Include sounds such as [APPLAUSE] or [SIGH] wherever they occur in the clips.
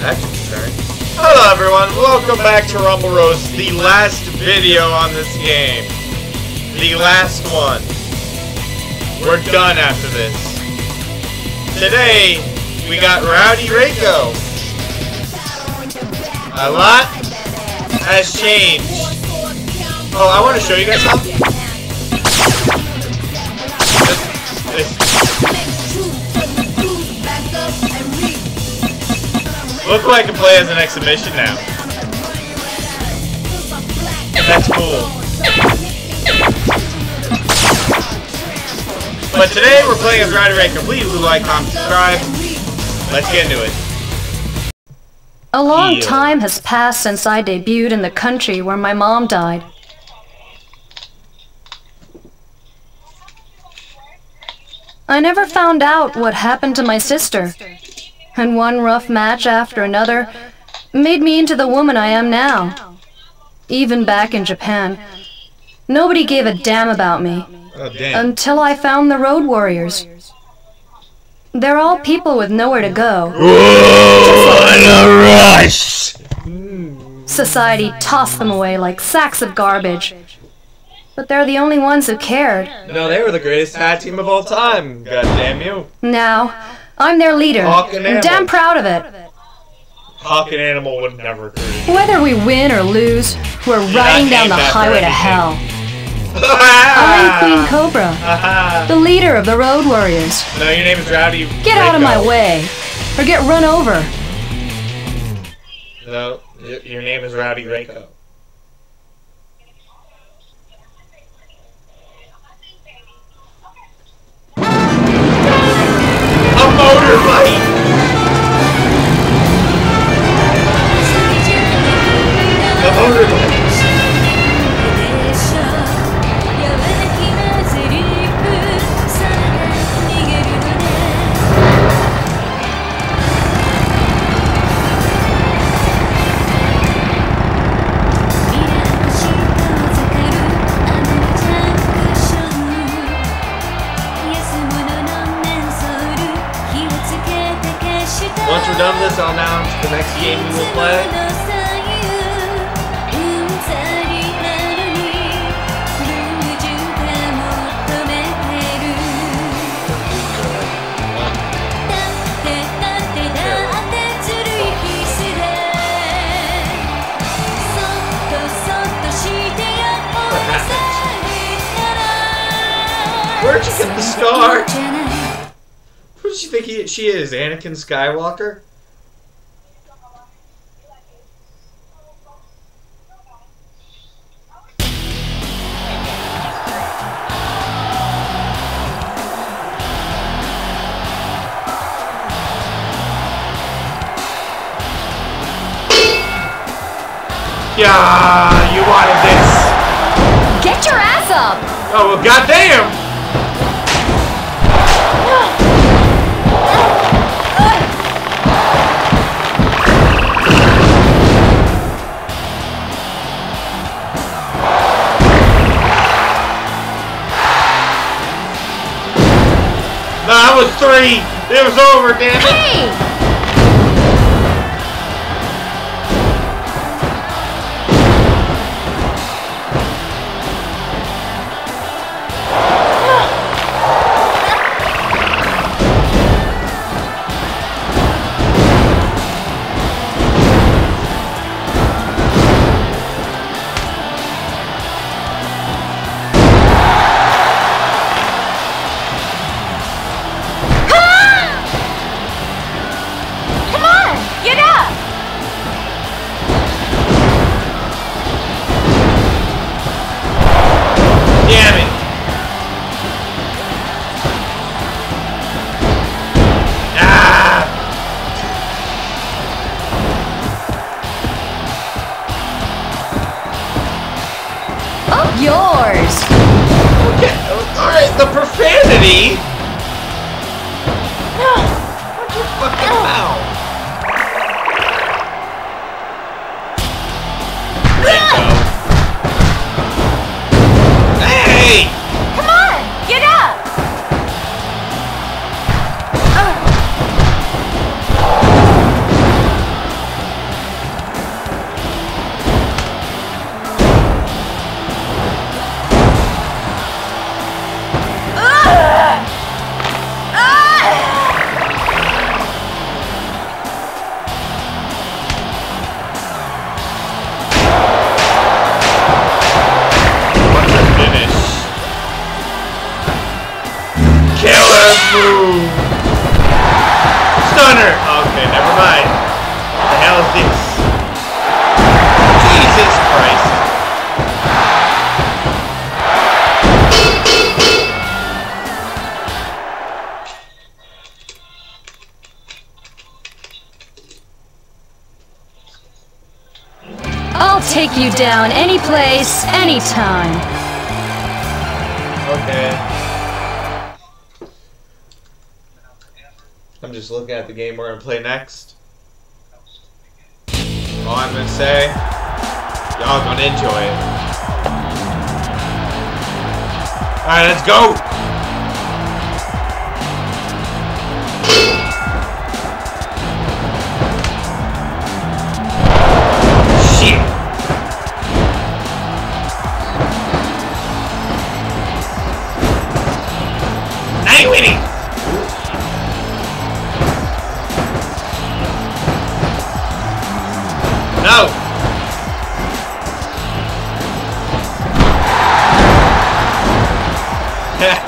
Action's turn. Hello everyone, welcome back to Rumble Roses, the last video on this game. The last one. We're done after this. Today, we got Rowdy Reiko. A lot has changed. Oh, I want to show you guys something. Look who I can play as an exhibition now. That's cool. But today we're playing as Rowdy Reiko. Please like, comment, subscribe. Let's get into it. A long time has passed since I debuted in the country where my mom died. I never found out what happened to my sister. And one rough match after another made me into the woman I am now. Even back in Japan, nobody gave a damn about me Oh, damn. until I found the Road Warriors. They're all people with nowhere to go. rush! Society tossed them away like sacks of garbage. But they're the only ones who cared. No, they were the greatest tag team of all time. God damn you. Now, I'm their leader. I'm damn proud of it. Hawk and Animal would never agree. Whether we win or lose, we're riding down the highway to hell. [LAUGHS] I'm Queen Cobra, [LAUGHS] the leader of the Road Warriors. no, your name is Rowdy. Get out of my way, or get run over. No, your name is Rowdy Reiko. Once we're done with this, I'll announce the next game we will play. Where'd you get the scar? Who does she think he, she is? Anakin Skywalker? Yeah, you wanted this. Get your ass up! Oh, well, goddamn! That was three. It was over, damn it. Hey! Down any place, anytime. Okay. I'm just looking at the game we're gonna play next. All I'm gonna say, y'all gonna enjoy it. Alright, let's go!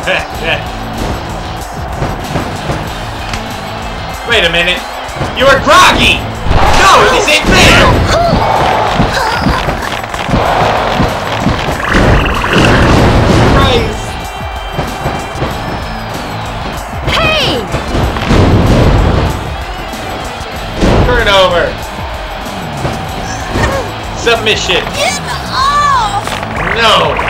[LAUGHS] Wait a minute. You were groggy! No, this ain't fair! Christ! Hey! Turnover! Submission! Get off! No!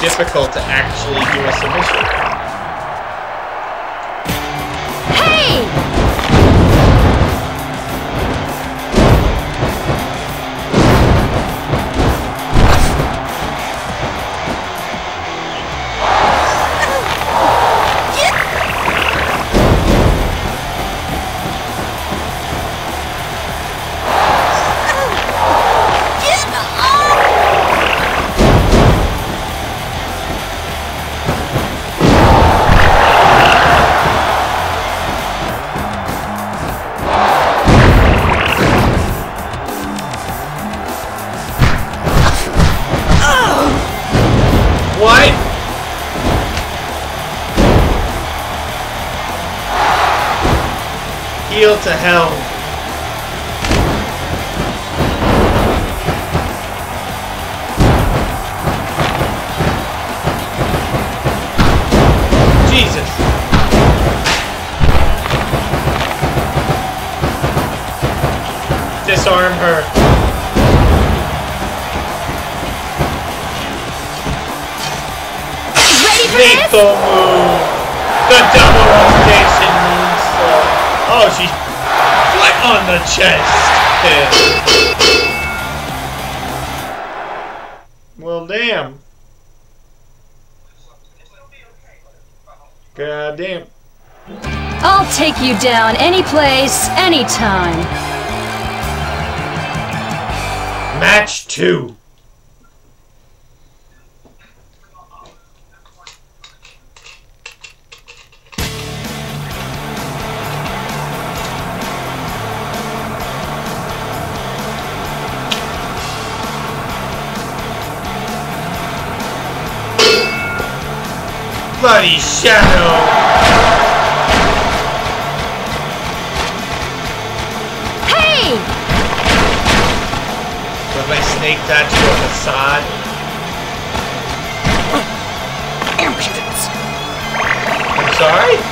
Difficult to actually do a submission. Jesus. Disarm her. Ready for this? Lethal move. The double rotation moonsault. Oh, she foot on the chest. well, damn. God damn. I'll take you down any place, anytime. Match two. Bloody shadow. Hey! With my snake tattoo on the side. Oh, Impudence! I'm sorry?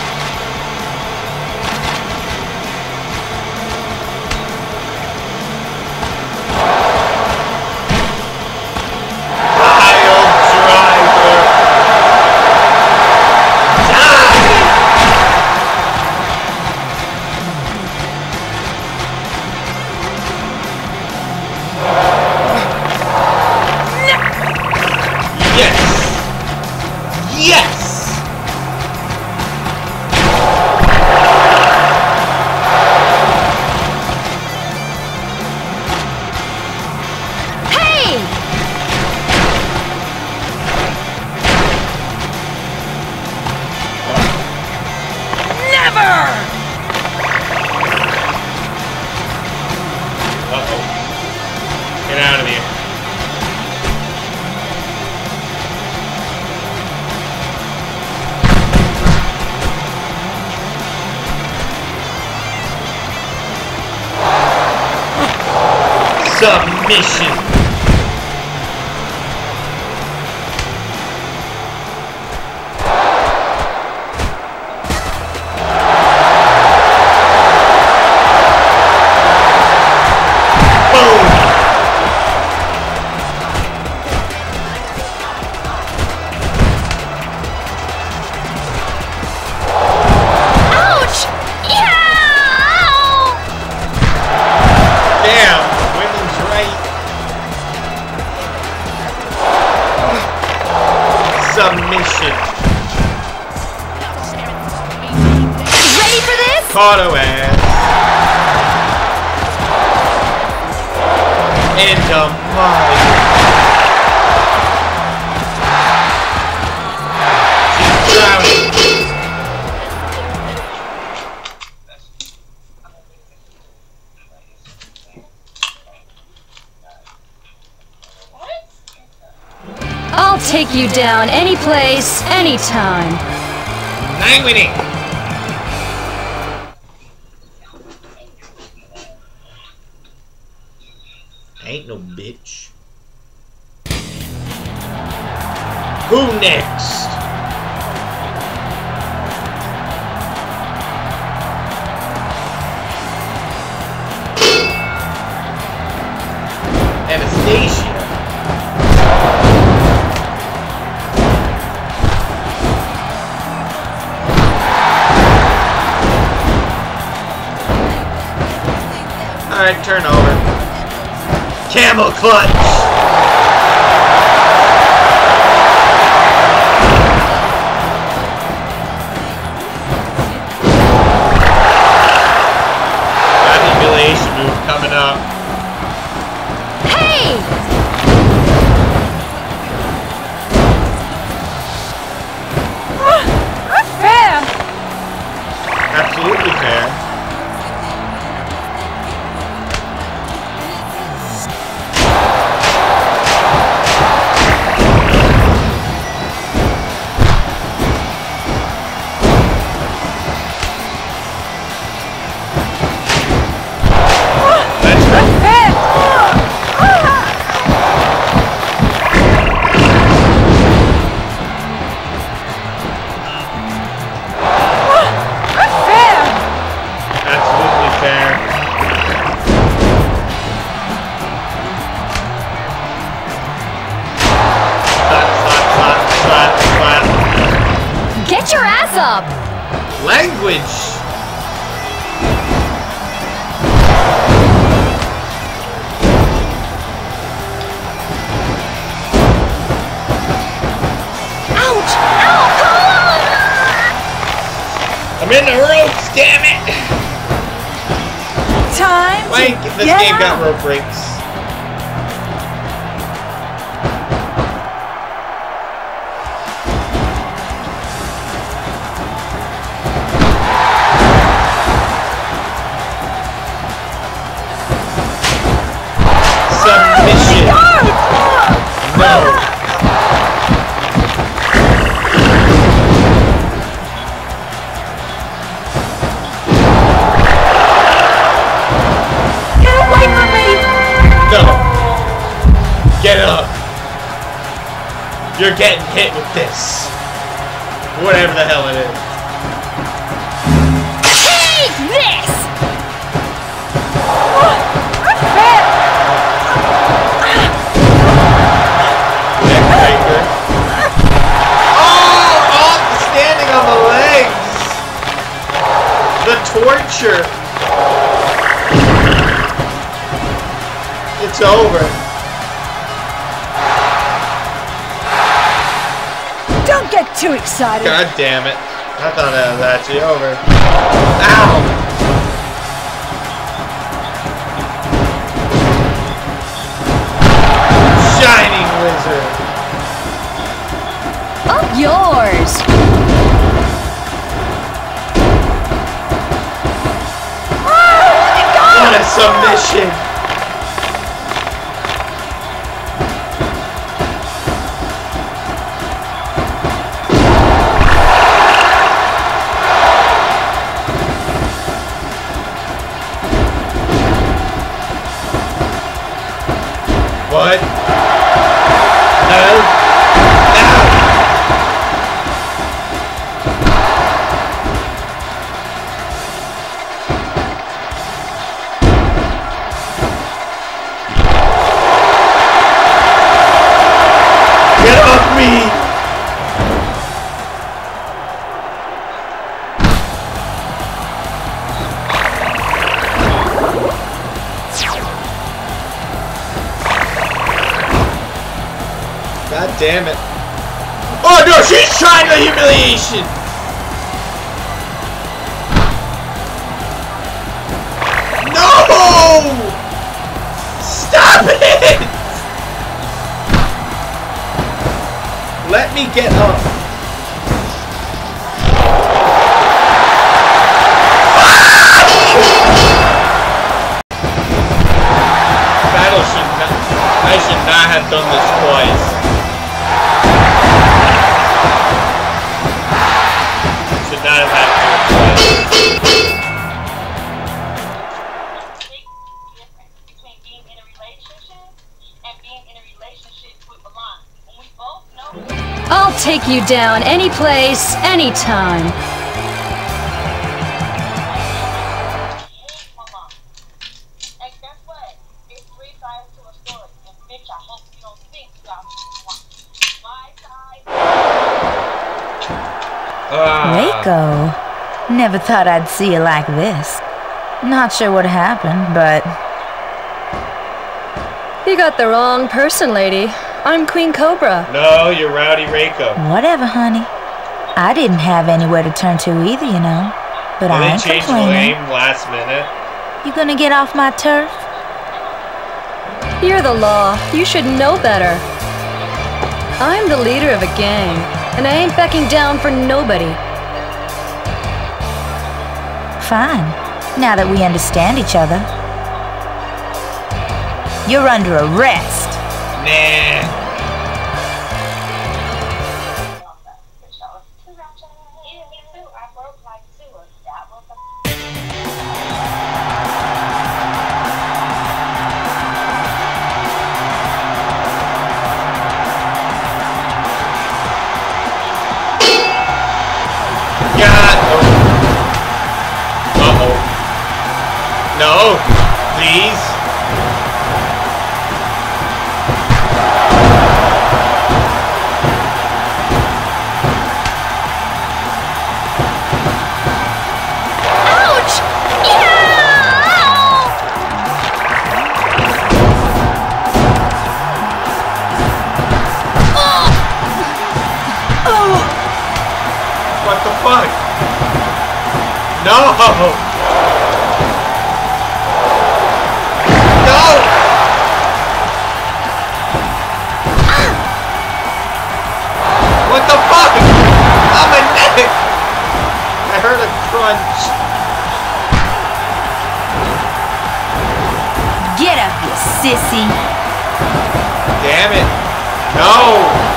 Submission. Submission. Ready for this? Auto ass. Into my. She's drowning. Take you down any place, anytime. Winning. Ain't no bitch. Who next? Alright, turn over. Camel clutch! Up! Language! Ouch! Ow! Come on! I'm in the ropes, damn it! Time Like, this game got rope breaks. You're getting hit with this. Whatever the hell it is. Take this! Oh! Oh! Standing on the legs! The torture! It's over. Too excited. God damn it. I thought I was actually over. Ow! Shining Wizard! Up yours! Let me get up. Battle should not. I should not have done this twice. Think about one. My side. Ah. Waco. Never thought I'd see you like this. Not sure what happened, but You got the wrong person, lady. I'm Queen Cobra. No, you're Rowdy Reiko. whatever, honey. I didn't have anywhere to turn to either, you know. But Well, I they ain't changed the complaining. name last minute. You gonna get off my turf? You're the law. You should know better. I'm the leader of a gang, and I ain't backing down for nobody. Fine. Now that we understand each other. You're under arrest. What the fuck? No. No. What the fuck? My neck. I heard a crunch. Get up, you sissy. Damn it. No.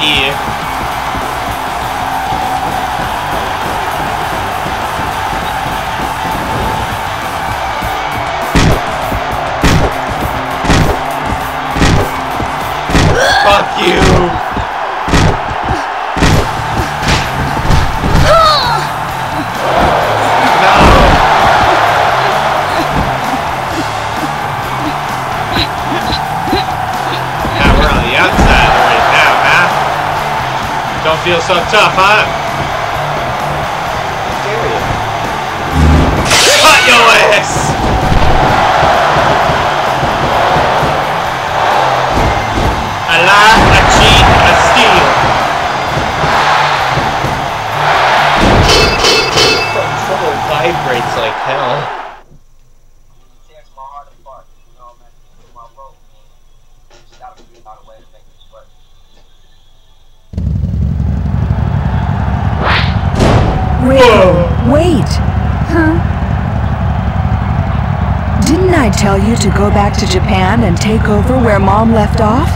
Here. Fuck you. Feel so tough, huh? To go back to Japan and take over where Mom left off?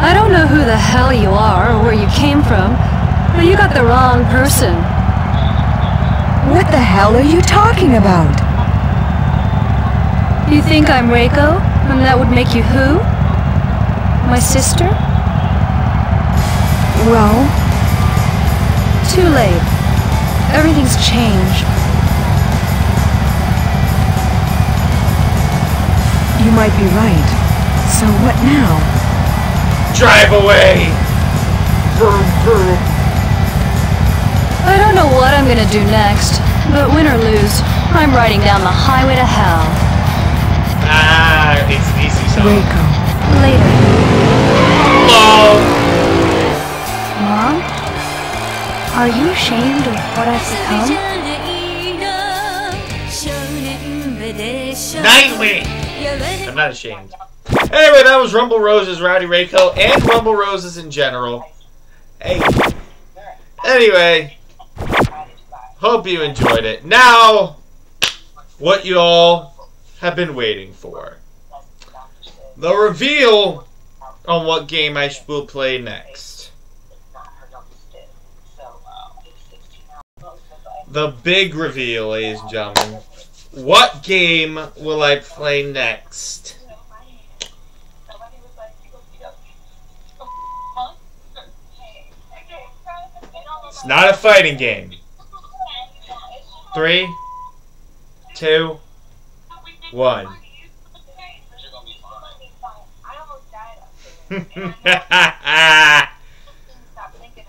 I don't know who the hell you are or where you came from, but you got the wrong person. What the hell are you talking about? You think I'm Reiko, and that would make you who? My sister? Well, Too late. Everything's changed. You might be right. So what now? Drive away! Vroom, vroom. I don't know what I'm gonna do next, but win or lose, I'm riding down the highway to hell. Ah, it's an easy song. Reiko. Later. Lol. Mom? Are you ashamed of what I've become? Nightwing! I'm not ashamed. Anyway, that was Rumble Roses, Rowdy Reiko, and Rumble Roses in general. Hey. Anyway, hope you enjoyed it. Now, what you all have been waiting for. The reveal on what game I will play next. The big reveal, ladies and gentlemen. What game will I play next? It's not a fighting game. Three, two, one. [LAUGHS]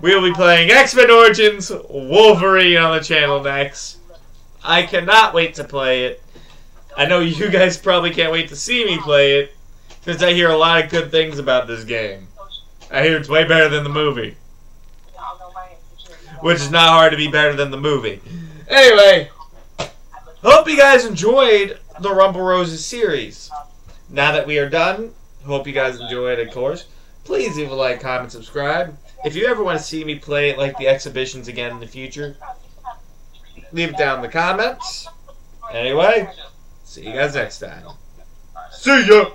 we will be playing X-Men Origins Wolverine on the channel next. I cannot wait to play it. I know you guys probably can't wait to see me play it, since I hear a lot of good things about this game. I hear it's way better than the movie, which is not hard to be better than the movie. Anyway, hope you guys enjoyed the Rumble Roses series. Now that we are done, hope you guys enjoyed, of course. Please leave a like, comment, subscribe. If you ever want to see me play like the exhibitions again in the future, leave it down in the comments. Anyway, see you guys next time. See ya!